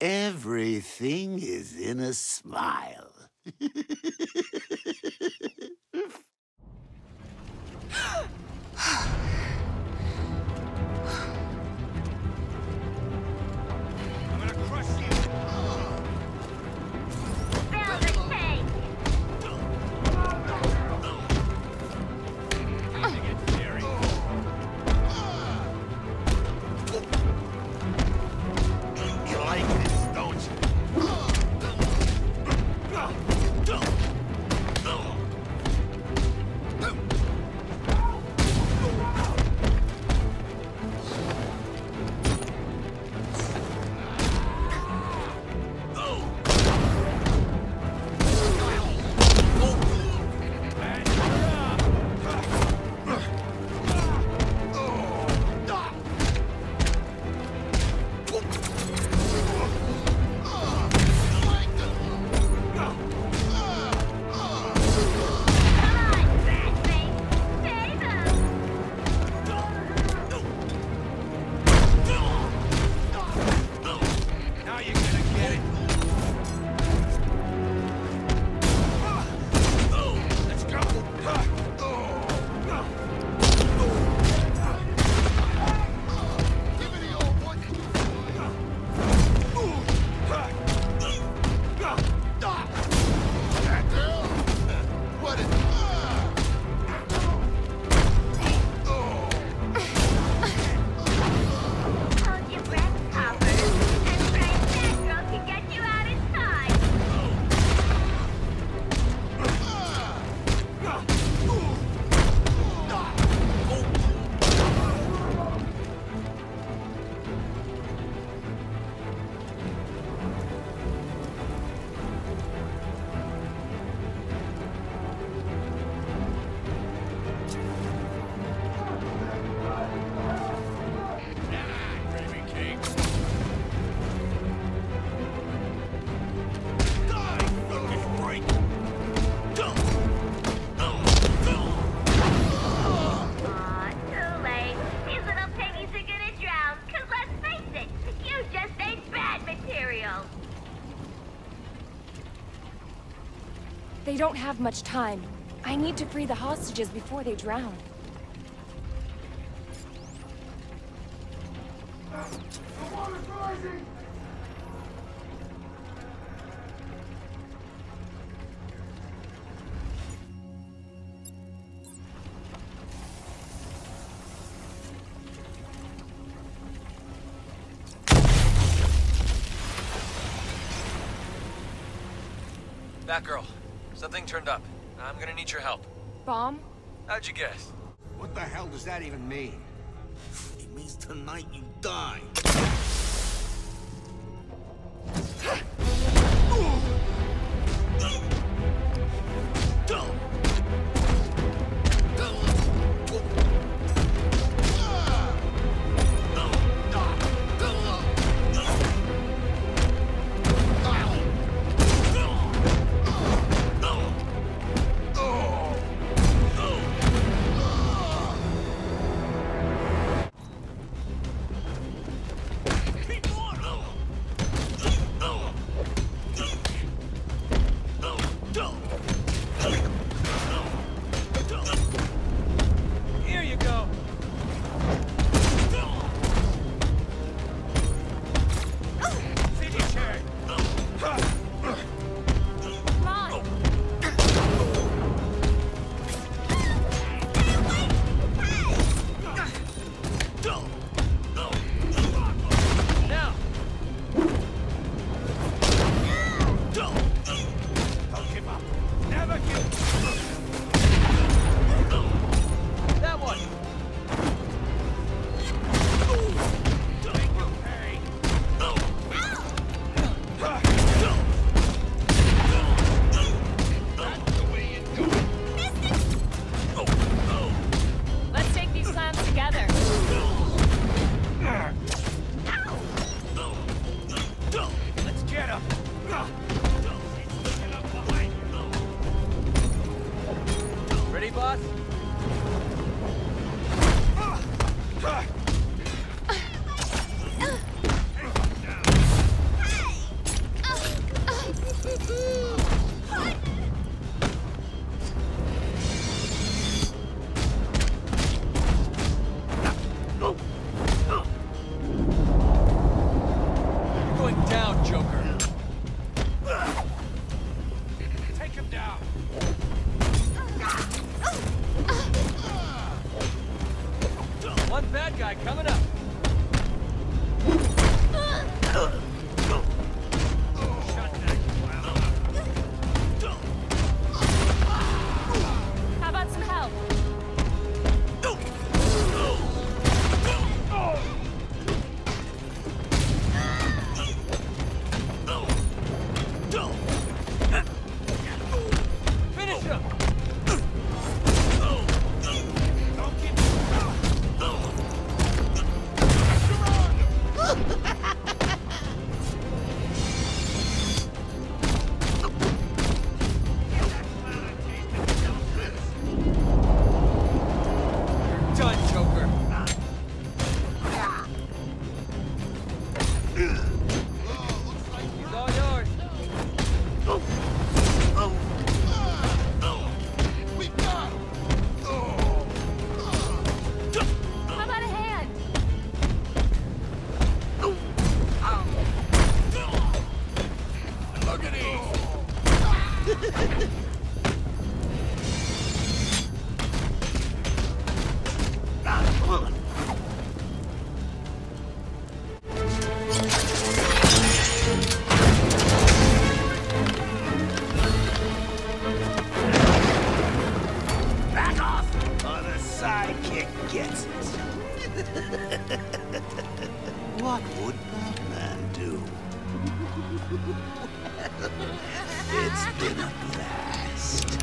Everything is in a smile. They don't have much time. I need to free the hostages before they drown. Batgirl, something turned up. I'm gonna need your help. Bomb? How'd you guess? What the hell does that even mean? It means tonight you die. Joker. sidekick gets it. what would Batman do? it's been a blast.